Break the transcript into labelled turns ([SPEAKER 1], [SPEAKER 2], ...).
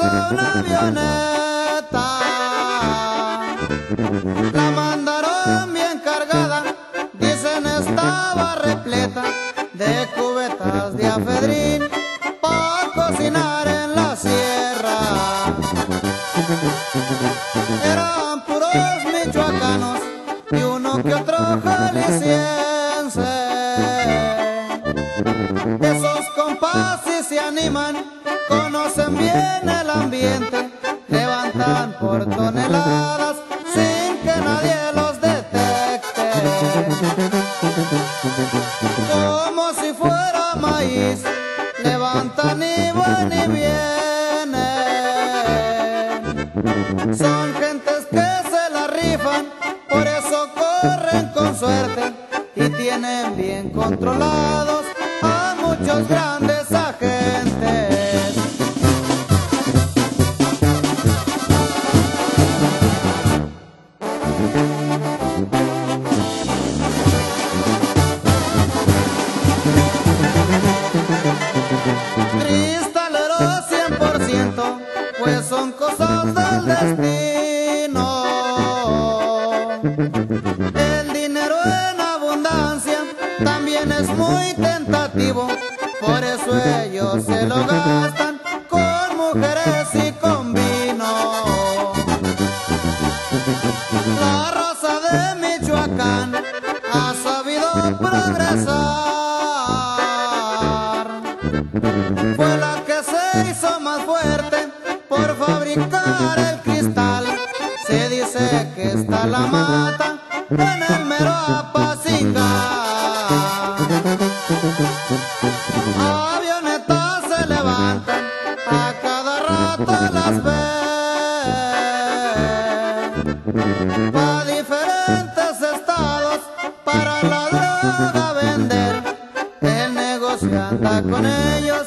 [SPEAKER 1] una avioneta. La mandaron bien cargada, dicen estaba repleta de cubetas de afedrín para cocinar en la sierra. Eran puros michoacanos y uno que otro jalisciense. Esos compases se animan, conocen bien el ambiente, levantan por toneladas sin que nadie los detecte. Como si fuera maíz, levantan y van y vienen. Son gentes que se la rifan, por eso corren con suerte y tienen bien controlados a muchos grandes agentes. Cristalero 100%, pues son cosas del destino. El dinero en abundancia también es muy tentativo, por eso ellos se lo gastan con mujeres y con vino. La raza de Michoacán ha sabido progresar. Fuerte por fabricar el cristal. Se dice que está la mata en el mero Apacinga. Avionetas se levantan, a cada rato las ven. Pa' diferentes estados, para la droga vender. El negocio anda con ellos